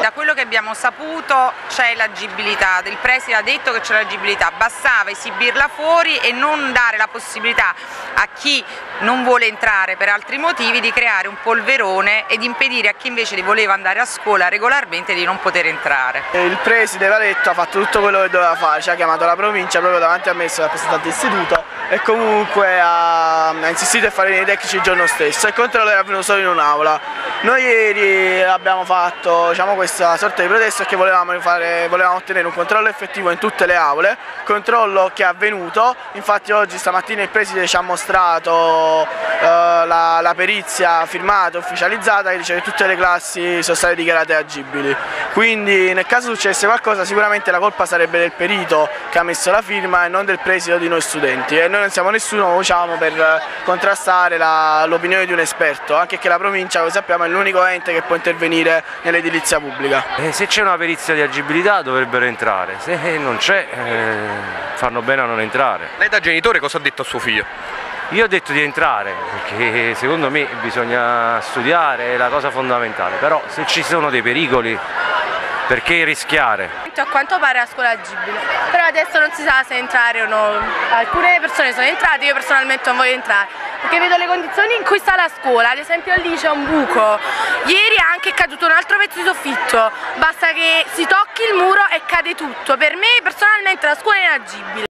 Da quello che abbiamo saputo c'è l'agibilità, il preside ha detto che c'è l'agibilità, bastava esibirla fuori e non dare la possibilità a chi non vuole entrare per altri motivi di creare un polverone ed impedire a chi invece voleva andare a scuola regolarmente di non poter entrare. Il preside Valetto ha fatto tutto quello che doveva fare, ci ha chiamato la provincia proprio davanti a me, sono rappresentante istituto e comunque ha, ha insistito a fare i tecnici il giorno stesso il controllo era avvenuto solo in un'aula. Noi ieri abbiamo fatto diciamo, questa sorta di protesta perché volevamo, fare, volevamo, ottenere un controllo effettivo in tutte le aule, controllo che è avvenuto, infatti oggi stamattina il preside ci ha mostrato eh, la, la, perizia firmata, ufficializzata che dice che tutte le classi sono state dichiarate agibili. Quindi nel caso successe qualcosa sicuramente la colpa sarebbe del perito che ha messo la firma e non del preside di noi studenti. E noi non siamo nessuno diciamo, per contrastare l'opinione di un esperto, anche che la provincia, come sappiamo, è l'unico ente che può intervenire nell'edilizia pubblica. Eh, se c'è una perizia di agibilità dovrebbero entrare, se non c'è eh, fanno bene a non entrare. Lei da genitore cosa ha detto a suo figlio? Io ho detto di entrare perché secondo me bisogna studiare, è la cosa fondamentale, però se ci sono dei pericoli perché rischiare? A quanto pare la scuola agibile, però adesso non si sa se entrare o no. Alcune persone sono entrate, io personalmente non voglio entrare, perché vedo le condizioni in cui sta la scuola, ad esempio lì c'è un buco, ieri è anche caduto un altro pezzo di soffitto, basta che si tocchi il muro e cade tutto, per me personalmente la scuola è inagibile.